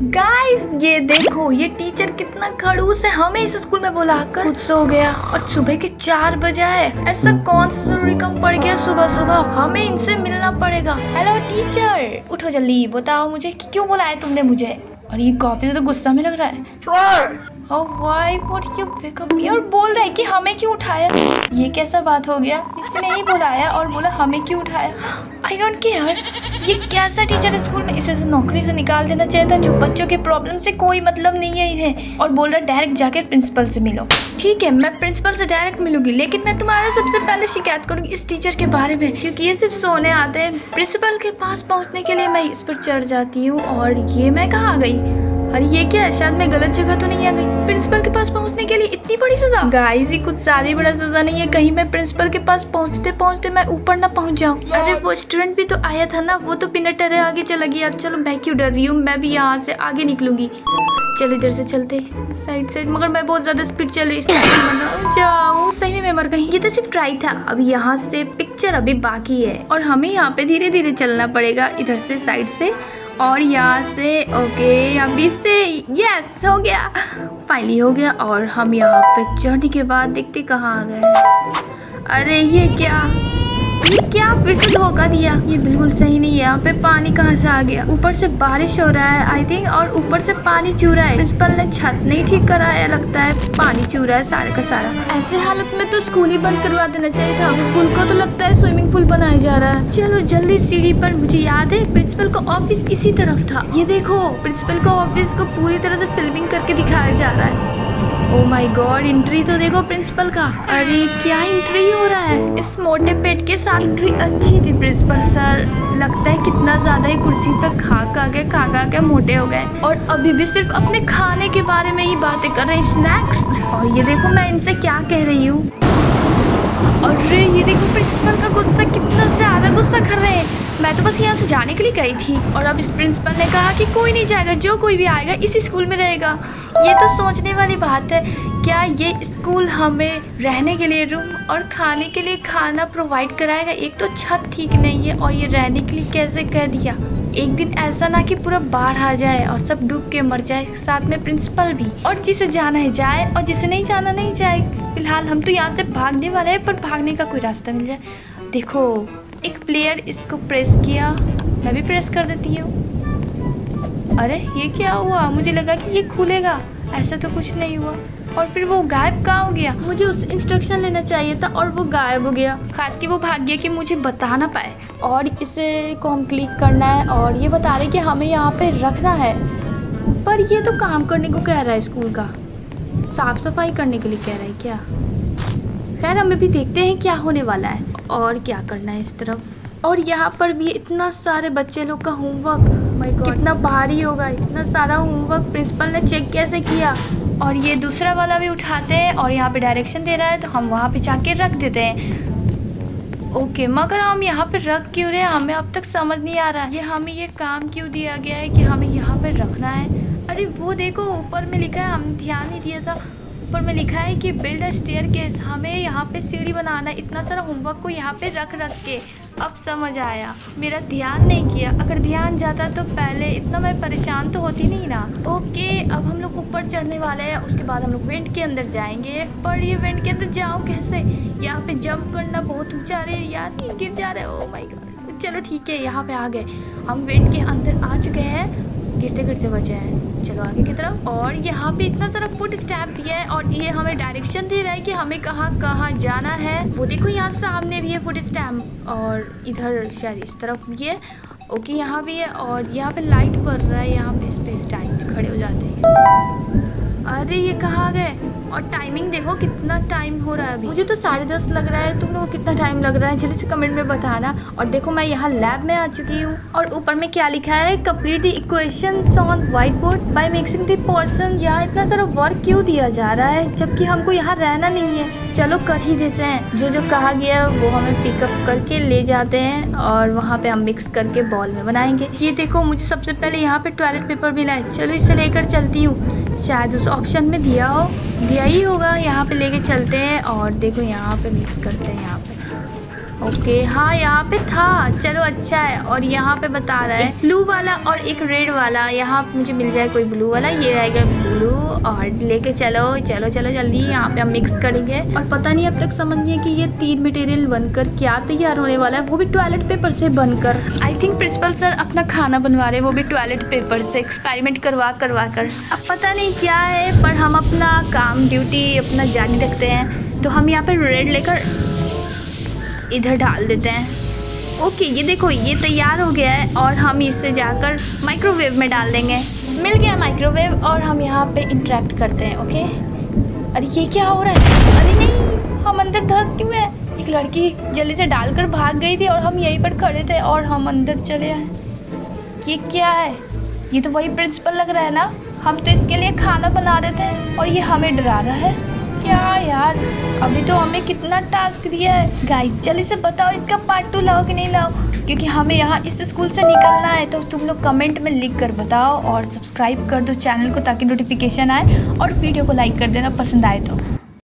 Guys ये देखो, ये टीचर कितना खड़ूस है। हमें इस स्कूल में बुलाकर खुद सो गया और सुबह के चार बजे है ऐसा कौन सा ज़रूरी काम पड़ गया सुबह सुबह? हमें इनसे मिलना पड़ेगा। हेलो टीचर उठो जल्दी, बताओ मुझे क्यों बुलाया तुमने मुझे? और ये काफ़ी ज़्यादा गुस्सा में लग रहा है। Why would you pick और बोल रहा है कि हमें क्यों उठाया? ये कैसा बात हो गया? इसने ही बुलाया और बोला, हमें क्यों उठाया? आई डोंट केयर ये कैसा टीचर है स्कूल में? इसे तो नौकरी से निकाल देना चाहिए था, जो बच्चों के प्रॉब्लम से कोई मतलब नहीं है इन्हें। और बोल रहा डायरेक्ट जाके प्रिंसिपल से मिलो। ठीक है, मैं प्रिंसिपल से डायरेक्ट मिलूँगी, लेकिन मैं तुम्हारा सबसे पहले शिकायत करूँगी इस टीचर के बारे में, क्योंकि ये सिर्फ़ सोने आते हैं। प्रिंसिपल के पास पहुँचने के लिए मैं इस पर चढ़ जाती हूँ और ये मैं कहाँ गई? अरे ये क्या है? शायद मैं गलत जगह तो नहीं आ गई। प्रिंसिपल के पास पहुँचने के लिए इतनी बड़ी सजा? गाइस ये कुछ ज़्यादा बड़ा सजा नहीं है। कहीं मैं प्रिंसिपल के पास पहुँचते पहुँचते मैं ऊपर ना पहुँच जाऊँ। अरे, वो स्टूडेंट भी तो आया था ना। वो तो बिना डरे आगे चला गया। चलो, मैं क्यों डर रही हूँ? मैं भी यहाँ से आगे निकलूँगी। चलो, इधर से चलते साइड साइड मगर मैं बहुत ज़्यादा स्पीड चल रही जाऊँ। सही में मैं मर गई। ये तो सिर्फ़ ट्राई था। अब यहाँ से पिक्चर अभी बाकी है। और हमें यहाँ पे धीरे धीरे चलना पड़ेगा। इधर से साइड से। और यहाँ से ओके अभी से यस हो गया। फाइनली हो गया और हम यहाँ पे चढ़ने के बाद देखते कहाँ आ गए अरे, ये क्या? ये क्या फिर से धोखा दिया? ये बिल्कुल सही नहीं है। यहाँ पे पानी कहाँ से आ गया? ऊपर से बारिश हो रहा है आई थिंक और ऊपर से पानी चू रहा है। प्रिंसिपल ने छत नहीं ठीक कराया लगता है पानी चू रहा है सारे का सारा। ऐसे हालत में तो स्कूल ही बंद करवा देना चाहिए था। स्कूल को तो लगता है स्विमिंग पूल बनाया जा रहा है। चलो जल्दी सीढ़ी पर मुझे याद है प्रिंसिपल का ऑफ़िस इसी तरफ़ था। ये देखो प्रिंसिपल का ऑफ़िस को पूरी तरह से फिल्मिंग करके दिखाया जा रहा है। ओ माय गॉड एंट्री तो देखो प्रिंसिपल का। अरे, क्या इंट्री हो रहा है? इस मोटे पेट के साथ एंट्री अच्छी थी प्रिंसिपल सर लगता है कितना ज़्यादा ही कुर्सी पे खा खा के, खा खा के मोटे हो गए। और अभी भी सिर्फ़ अपने खाने के बारे में ही बातें कर रहे हैं स्नैक्स और ये देखो मैं इनसे क्या कह रही हूँ। अरे, ये देखो प्रिंसिपल का गुस्सा कितना ज़्यादा गुस्सा कर रहे हैं। मैं तो बस यहाँ से जाने के लिए गई थी। और अब इस प्रिंसिपल ने कहा कि कोई नहीं जाएगा, जो कोई भी आएगा, इसी स्कूल में रहेगा। ये तो सोचने वाली बात है, क्या ये स्कूल हमें रहने के लिए रूम और खाने के लिए खाना प्रोवाइड कराएगा? एक तो छत ठीक नहीं है और ये रहने के लिए कैसे कह दिया? एक दिन ऐसा ना कि पूरा बाढ़ आ जाए और सब डूब के मर जाए, साथ में प्रिंसिपल भी। और जिसे जाना है जाए और जिसे नहीं जाना नहीं जाए। फ़िलहाल हम तो यहाँ से भागने वाले हैं, पर भागने का कोई रास्ता मिल जाए। देखो, एक प्लेयर इसको प्रेस किया। मैं भी प्रेस कर देती हूँ। अरे, ये क्या हुआ? मुझे लगा कि ये खुलेगा। ऐसा तो कुछ नहीं हुआ। और फिर वो गायब कहाँ हो गया? मुझे उस इंस्ट्रक्शन लेना चाहिए था और वो गायब हो गया। खास कि वो भाग गया कि मुझे बता ना पाए। और इसे को हम क्लिक करना है? और ये बता रहे कि हमें यहाँ पे रखना है। पर ये तो काम करने को कह रहा है स्कूल का। साफ़ सफ़ाई करने के लिए कह रहा है क्या? खैर हमें भी देखते हैं क्या होने वाला है और क्या करना है इस तरफ़। और यहाँ पर भी इतना सारे बच्चे लोग का होमवर्क कितना भारी होगा इतना सारा होमवर्क प्रिंसिपल ने चेक कैसे किया? और ये दूसरा वाला भी उठाते हैं और यहाँ पे डायरेक्शन दे रहा है तो हम वहाँ पे जाके रख देते हैं। ओके मगर हम यहाँ पे रख क्यों रहे हैं? हमें अब तक समझ नहीं आ रहा ये हमें ये काम क्यों दिया गया है कि हमें यहाँ पर रखना है। अरे वो देखो, ऊपर में लिखा है, हम ध्यान नहीं दिया था। ऊपर में लिखा है कि बिल्ड अ स्टेयर केस हमें यहाँ पे सीढ़ी बनाना है। इतना सारा होमवर्क को यहाँ पे रख रख के। अब समझ आया। मेरा ध्यान नहीं किया। अगर ध्यान जाता तो पहले इतना मैं परेशान तो होती नहीं ना। ओके, अब हम लोग ऊपर चढ़ने वाले हैं, उसके बाद हम लोग वेंट के अंदर जाएँगे। पर ये वेंट के अंदर जाऊँ कैसे? यहाँ पे जंप करना बहुत ऊँचा रहे यार नहीं गिर जा रहे ओ माई गॉड चलो ठीक है, यहाँ पे आ गए। हम वेंट के अंदर आ चुके हैं। गिरते गिरते बचे हैं। चलो आगे की तरफ़। और यहाँ पे इतना सारा फुट स्टैप दिया है और ये हमें डायरेक्शन दे रहा है कि हमें कहाँ कहाँ जाना है। वो देखो यहाँ सामने भी है फुट स्टैम्प और इधर शायद इस तरफ़ भी है। ओके, यहाँ भी है और यहाँ पे लाइट पड़ रहा है। यहाँ पे इस पे स्टैंड खड़े हो जाते हैं। अरे, ये कहाँ गए? और टाइमिंग देखो, कितना टाइम हो रहा है अभी। मुझे तो साढ़े दस लग रहा है। तुम लोगों कितना टाइम लग रहा है? जल्दी से कमेंट में बताना। और देखो, मैं यहाँ लैब में आ चुकी हूँ। और ऊपर में क्या लिखा है? Complete the equation on whiteboard by mixing the person यहाँ इतना सारा वर्क क्यों दिया जा रहा है? जबकि हमको यहाँ रहना नहीं है। चलो, कर ही देते हैं। जो जो कहा गया, वो हमें पिकअप करके ले जाते हैं। और वहाँ पे हम मिक्स करके बॉल में बनाएँगे। ये देखो, मुझे सबसे पहले यहाँ पे टॉयलेट पेपर मिला है। चलो, इसे लेकर चलती हूँ। शायद उस ऑप्शन में दिया हो। दिया ही होगा। यहाँ पे लेके चलते हैं और देखो यहाँ पे मिक्स करते हैं यहाँ पे। ओके हाँ यहाँ पे था। चलो अच्छा है। और यहाँ पे बता रहा है ब्लू वाला और एक रेड वाला। यहाँ मुझे मिल जाए कोई ब्लू वाला ये रहेगा ब्लू और लेके चलो चलो चलो जल्दी। यहाँ पे हम मिक्स करेंगे। और पता नहीं अब तक समझ नहीं है कि ये तीन मटेरियल बनकर क्या तैयार होने वाला है। वो भी टॉयलेट पेपर से बनकर। आई थिंक प्रिंसिपल सर अपना खाना बनवा रहे हैं वो भी टॉयलेट पेपर से एक्सपेरिमेंट करवा करवा कर। अब पता नहीं क्या है पर हम अपना काम ड्यूटी अपना जारी रखते हैं। तो हम यहाँ पे रेड लेकर इधर डाल देते हैं। ओके, ये देखो, ये तैयार हो गया है और हम इसे जाकर माइक्रोवेव में डाल देंगे। मिल गया माइक्रोवेव और हम यहाँ पे इंटरेक्ट करते हैं, ओके? अरे, ये क्या हो रहा है? अरे, नहीं, हम अंदर धस क्यों है? एक लड़की जल्दी से डालकर भाग गई थी और हम यहीं पर खड़े थे और हम अंदर चले आए। ये क्या है? ये तो वही प्रिंसिपल लग रहा है ना? हम तो इसके लिए खाना बना रहे थे और ये हमें डरा रहा है। क्या यार? अभी तो हमें कितना टास्क दिया है। गाइस जल्दी से बताओ इसका पार्ट टू लाओ कि नहीं लाओ? क्योंकि हमें यहाँ इस स्कूल से निकलना है तो तुम लोग कमेंट में लिख कर बताओ और सब्सक्राइब कर दो चैनल को ताकि नोटिफिकेशन आए और वीडियो को लाइक कर देना पसंद आए तो।